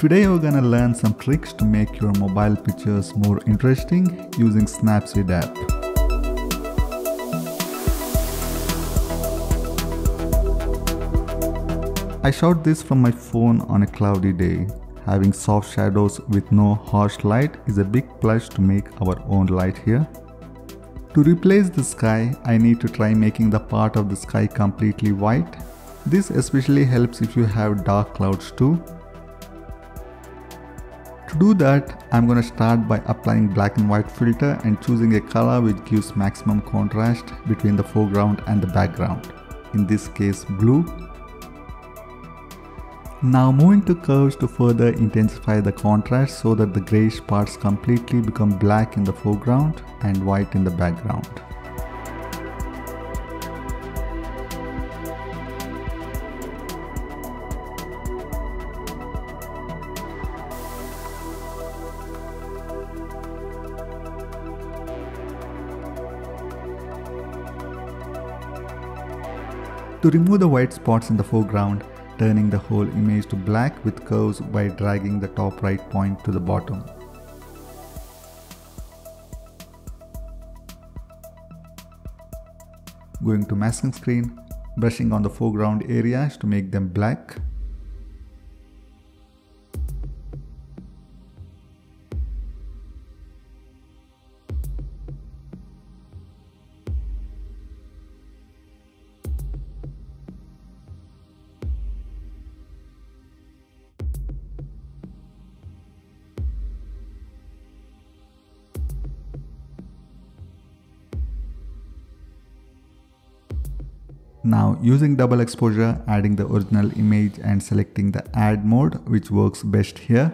Today we're gonna learn some tricks to make your mobile pictures more interesting using Snapseed app. I shot this from my phone on a cloudy day. Having soft shadows with no harsh light is a big plus to make our own light here. To replace the sky, I need to try making the part of the sky completely white. This especially helps if you have dark clouds too. To do that, I'm gonna start by applying black and white filter and choosing a color which gives maximum contrast between the foreground and the background. In this case, blue. Now moving to curves to further intensify the contrast so that the grayish parts completely become black in the foreground and white in the background. To remove the white spots in the foreground, turning the whole image to black with curves by dragging the top right point to the bottom. Going to masking screen, brushing on the foreground areas to make them black. Now using double exposure, adding the original image and selecting the add mode which works best here.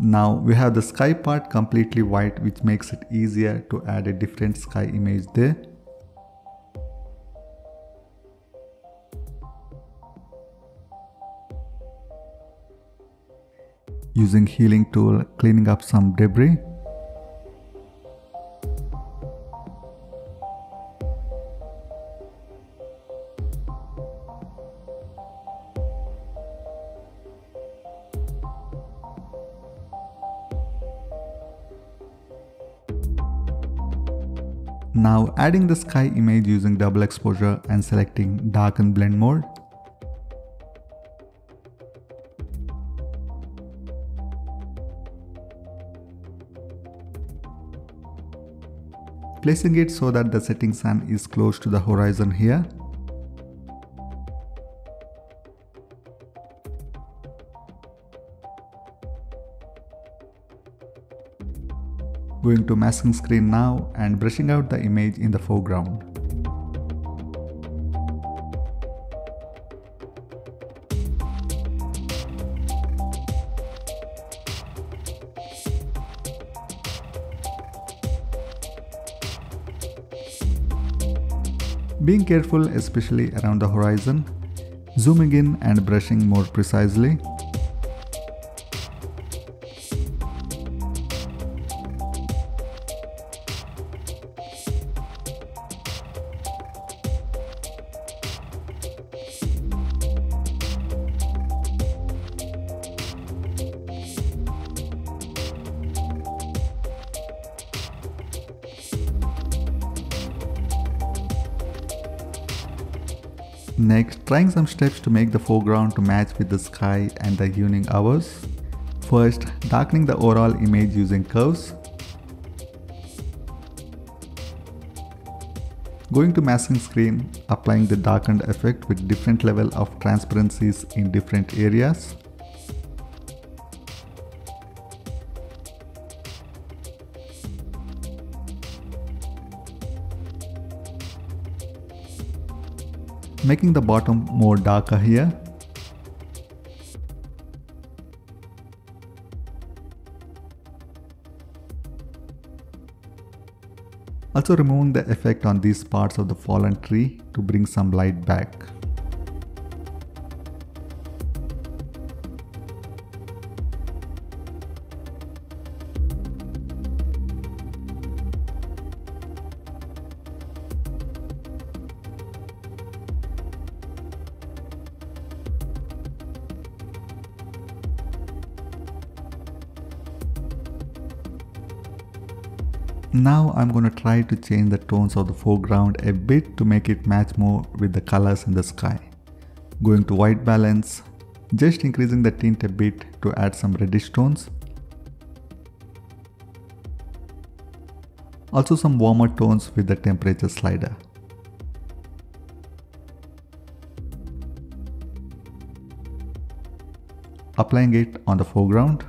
Now we have the sky part completely white which makes it easier to add a different sky image there. Using healing tool cleaning up some debris. Now adding the sky image using double exposure and selecting darken blend mode placing it so that the setting sun is close to the horizon here. Going to masking screen now and brushing out the image in the foreground. Being careful especially around the horizon, zooming in and brushing more precisely. Next, trying some steps to make the foreground to match with the sky and the evening hours. First, darkening the overall image using curves. Going to masking screen, applying the darkened effect with different level of transparencies in different areas. Making the bottom more darker here. Also removing the effect on these parts of the fallen tree to bring some light back. Now I'm gonna try to change the tones of the foreground a bit to make it match more with the colors in the sky. Going to white balance, just increasing the tint a bit to add some reddish tones. Also some warmer tones with the temperature slider. Applying it on the foreground.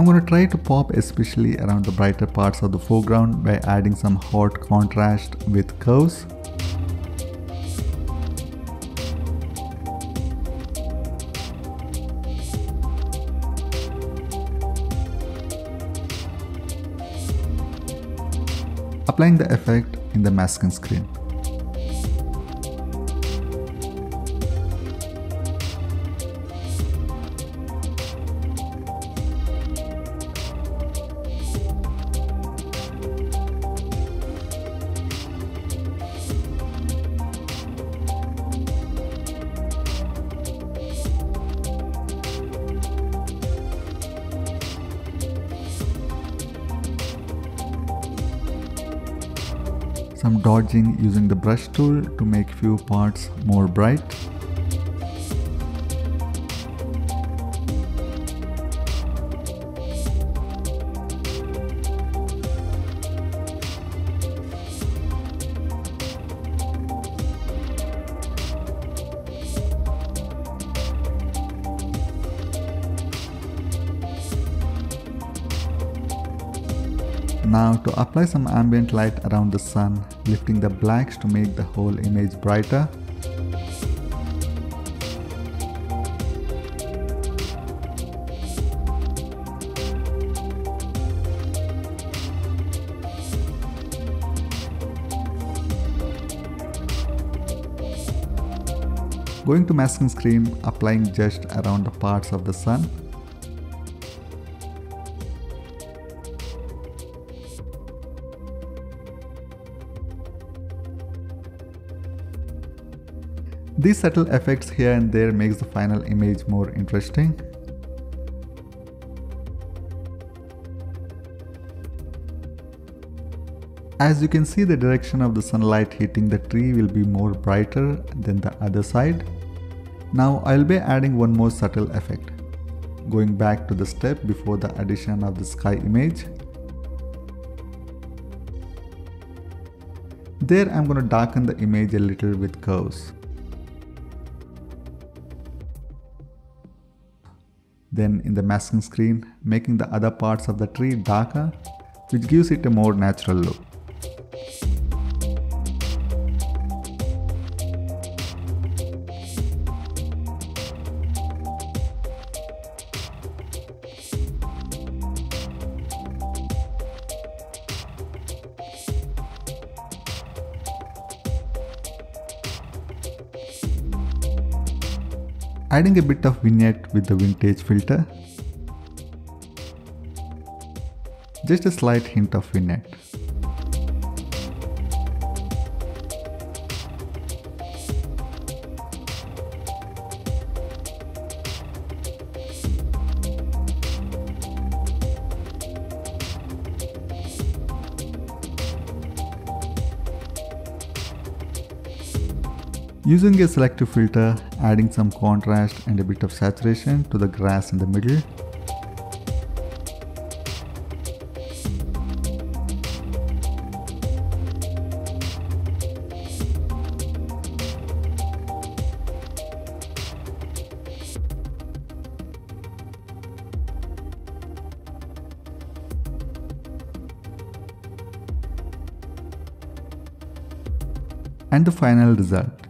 I'm going to try to pop especially around the brighter parts of the foreground by adding some hot contrast with curves. Applying the effect in the masking screen. Some dodging using the brush tool to make few parts more bright. Now to apply some ambient light around the sun, lifting the blacks to make the whole image brighter. Going to masking screen, applying just around the parts of the sun These subtle effects here and there makes the final image more interesting. As you can see the direction of the sunlight hitting the tree will be more brighter than the other side. Now I'll be adding one more subtle effect. Going back to the step before the addition of the sky image. There I'm going to darken the image a little with curves. Then in the masking screen, making the other parts of the tree darker, which gives it a more natural look. Adding a bit of vignette with the vintage filter. Just a slight hint of vignette. Using a selective filter, adding some contrast and a bit of saturation to the grass in the middle. and the final result.